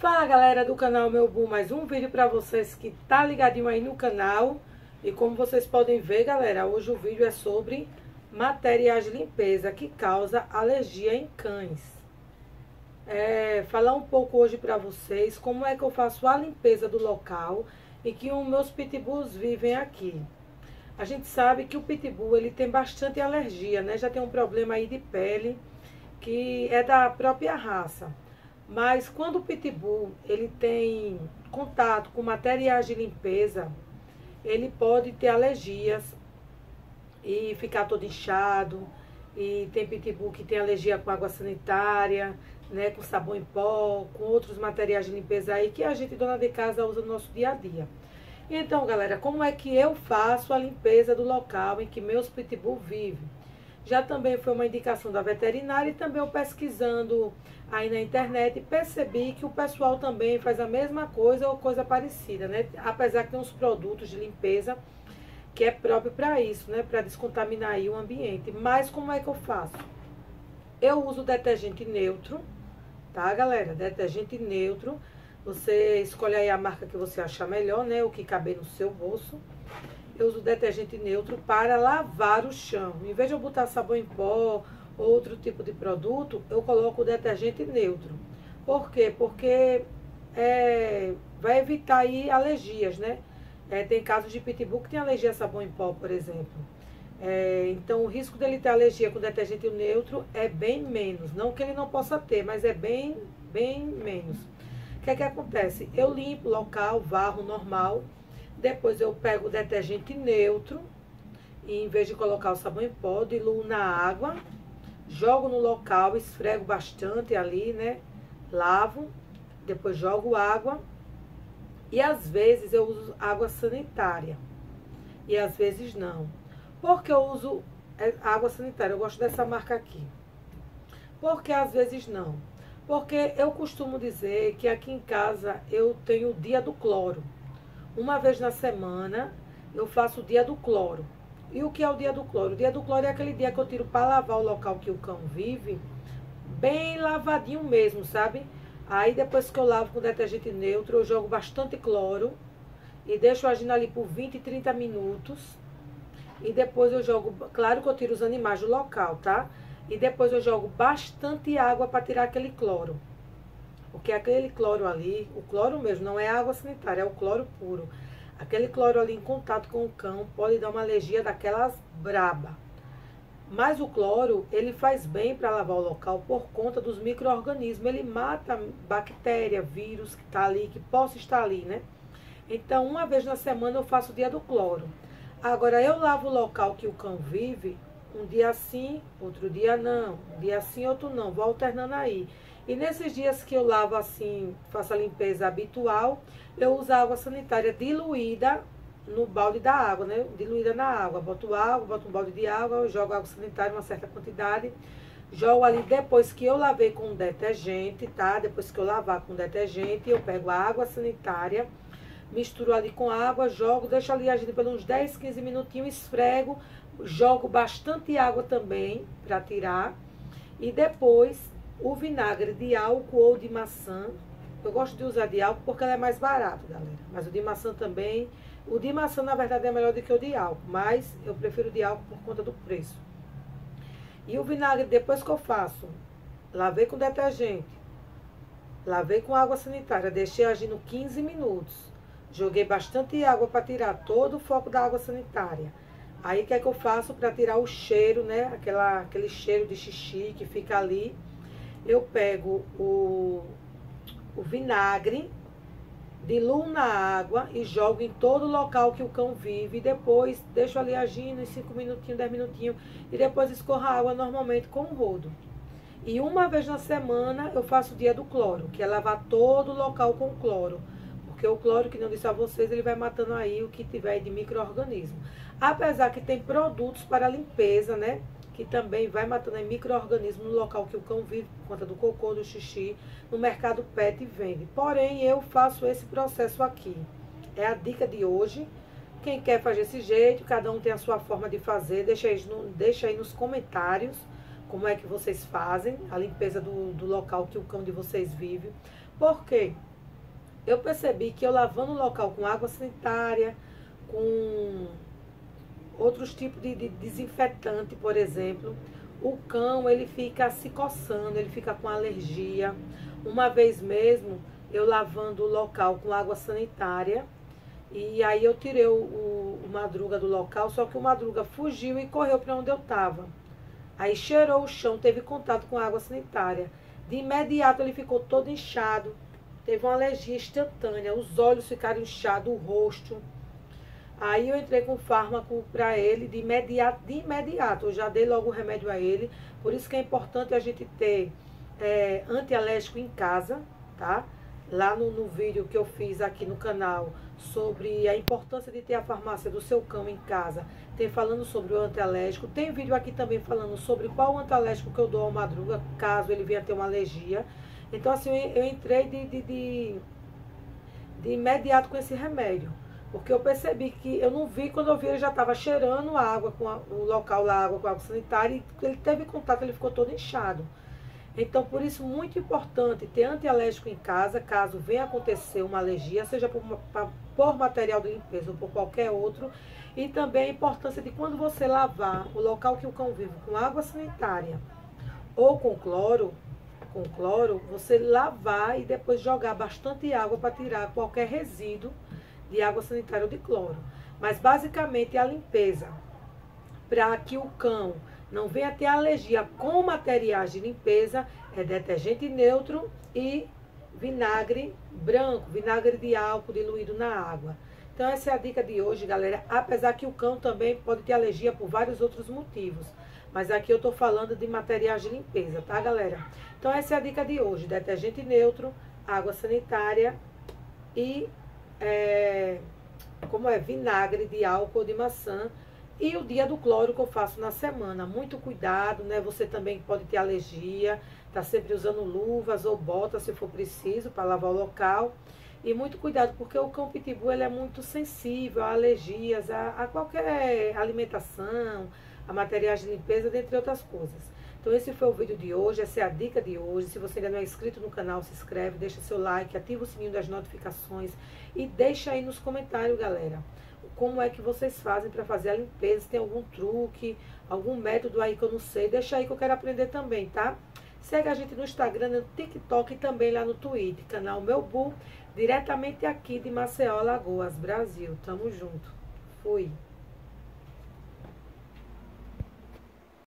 Fala galera do canal Meu Bu, mais um vídeo pra vocês que tá ligadinho aí no canal. E como vocês podem ver galera, hoje o vídeo é sobre materiais de limpeza que causa alergia em cães. É, Falar um pouco hoje pra vocês como é que eu faço a limpeza do local e que os meus pitbulls vivem aqui. A gente sabe que o pitbull ele tem bastante alergia, né? Já tem um problema aí de pele que é da própria raça mas quando o pitbull ele tem contato com materiais de limpeza, ele pode ter alergias e ficar todo inchado. E tem pitbull que tem alergia com água sanitária, né, com sabão em pó, com outros materiais de limpeza aí que a gente, dona de casa, usa no nosso dia a dia. Então, galera, como é que eu faço a limpeza do local em que meus pitbull vivem? Já também foi uma indicação da veterinária e também eu pesquisando aí na internet percebi que o pessoal também faz a mesma coisa ou coisa parecida, né? Apesar que tem uns produtos de limpeza que é próprio para isso, né? Para descontaminar aí o ambiente. Mas como é que eu faço? Eu uso detergente neutro, tá, galera? Detergente neutro. Você escolhe aí a marca que você achar melhor, né? O que caber no seu bolso eu uso detergente neutro para lavar o chão. Em vez de eu botar sabão em pó, outro tipo de produto, eu coloco o detergente neutro. Por quê? Porque é, vai evitar aí alergias, né? É, tem casos de pitbull que tem alergia a sabão em pó, por exemplo. É, então, o risco dele ter alergia com detergente neutro é bem menos. Não que ele não possa ter, mas é bem, bem menos. O que é que acontece? Eu limpo local, varro normal, depois eu pego o detergente neutro e em vez de colocar o sabão em pó, diluo na água, jogo no local, esfrego bastante ali, né? Lavo, depois jogo água e às vezes eu uso água sanitária e às vezes não. Porque eu uso é, água sanitária, eu gosto dessa marca aqui. Porque às vezes não. Porque eu costumo dizer que aqui em casa eu tenho o dia do cloro. Uma vez na semana eu faço o dia do cloro. E o que é o dia do cloro? O dia do cloro é aquele dia que eu tiro para lavar o local que o cão vive, bem lavadinho mesmo, sabe? Aí depois que eu lavo com detergente neutro, eu jogo bastante cloro e deixo agindo ali por 20, 30 minutos. E depois eu jogo, claro que eu tiro os animais do local, tá? E depois eu jogo bastante água para tirar aquele cloro. Porque aquele cloro ali, o cloro mesmo, não é água sanitária, é o cloro puro. Aquele cloro ali em contato com o cão pode dar uma alergia daquelas braba. Mas o cloro, ele faz bem para lavar o local por conta dos micro-organismos. Ele mata bactéria, vírus que está ali, que possa estar ali, né? Então, uma vez na semana eu faço o dia do cloro. Agora, eu lavo o local que o cão vive, um dia sim, outro dia não. Um dia sim, outro não. Vou alternando aí. E nesses dias que eu lavo assim, faço a limpeza habitual, eu uso água sanitária diluída no balde da água, né? Diluída na água. Boto água, boto um balde de água, jogo água sanitária, uma certa quantidade. Jogo ali depois que eu lavei com detergente, tá? Depois que eu lavar com detergente, eu pego a água sanitária, misturo ali com água, jogo, deixo ali agindo por uns 10, 15 minutinhos, esfrego, jogo bastante água também para tirar. E depois o vinagre de álcool ou de maçã. Eu gosto de usar de álcool porque ela é mais barato, galera. Mas o de maçã também. O de maçã, na verdade, é melhor do que o de álcool. Mas eu prefiro o de álcool por conta do preço. E o vinagre, depois que eu faço, lavei com detergente, lavei com água sanitária, deixei agindo 15 minutos. Joguei bastante água para tirar todo o foco da água sanitária. Aí o que é que eu faço para tirar o cheiro, né? Aquela, aquele cheiro de xixi que fica ali eu pego o, o vinagre, diluo na água e jogo em todo o local que o cão vive. E depois deixo ali agindo em 5 minutinhos, 10 minutinhos. E depois escorro a água normalmente com o rodo. E uma vez na semana eu faço o dia do cloro, que é lavar todo o local com cloro. Porque o cloro, que não disse a vocês, ele vai matando aí o que tiver de micro-organismo. Apesar que tem produtos para limpeza, né? que também vai matando micro-organismos no local que o cão vive por conta do cocô, do xixi, no mercado pet e vende. Porém, eu faço esse processo aqui. É a dica de hoje. Quem quer fazer esse jeito, cada um tem a sua forma de fazer. Deixa aí, deixa aí nos comentários como é que vocês fazem a limpeza do, do local que o cão de vocês vive. Por quê? Eu percebi que eu lavando o local com água sanitária, com outros tipos de, de desinfetante, por exemplo, o cão ele fica se coçando, ele fica com alergia. Uma vez mesmo, eu lavando o local com água sanitária, e aí eu tirei o, o, o madruga do local, só que o madruga fugiu e correu para onde eu estava. Aí cheirou o chão, teve contato com água sanitária. De imediato ele ficou todo inchado, teve uma alergia instantânea, os olhos ficaram inchados, o rosto. Aí eu entrei com fármaco para ele de imediato, de imediato. Eu já dei logo o remédio a ele. Por isso que é importante a gente ter é, antialérgico em casa, tá? Lá no, no vídeo que eu fiz aqui no canal sobre a importância de ter a farmácia do seu cão em casa, tem falando sobre o antialérgico. Tem vídeo aqui também falando sobre qual antialérgico que eu dou ao madruga, caso ele venha ter uma alergia. Então, assim, eu entrei de, de, de, de imediato com esse remédio. Porque eu percebi que eu não vi, quando eu vi, ele já estava cheirando a água, com a, o local lá, água com água sanitária, e ele teve contato, ele ficou todo inchado. Então, por isso, muito importante ter antialérgico em casa, caso venha acontecer uma alergia, seja por, por material de limpeza ou por qualquer outro. E também a importância de quando você lavar o local que o cão vive com água sanitária ou com cloro, com cloro, você lavar e depois jogar bastante água para tirar qualquer resíduo de água sanitária ou de cloro. Mas basicamente a limpeza para que o cão não venha ter alergia com materiais de limpeza é detergente neutro e vinagre branco, vinagre de álcool diluído na água. Então essa é a dica de hoje, galera. Apesar que o cão também pode ter alergia por vários outros motivos. Mas aqui eu estou falando de materiais de limpeza, tá, galera? Então essa é a dica de hoje. Detergente neutro, água sanitária e é, como é vinagre de álcool de maçã e o dia do cloro que eu faço na semana. Muito cuidado, né? Você também pode ter alergia, tá sempre usando luvas ou botas se for preciso para lavar o local. E muito cuidado, porque o cão pitbull ele é muito sensível a alergias, a, a qualquer alimentação, a materiais de limpeza, dentre outras coisas. Então esse foi o vídeo de hoje, essa é a dica de hoje. Se você ainda não é inscrito no canal, se inscreve, deixa seu like, ativa o sininho das notificações e deixa aí nos comentários, galera, como é que vocês fazem para fazer a limpeza, tem algum truque, algum método aí que eu não sei, deixa aí que eu quero aprender também, tá? Segue a gente no Instagram, no TikTok e também lá no Twitter, canal Meu Bu, diretamente aqui de Maceió, Lagoas, Brasil. Tamo junto. Fui.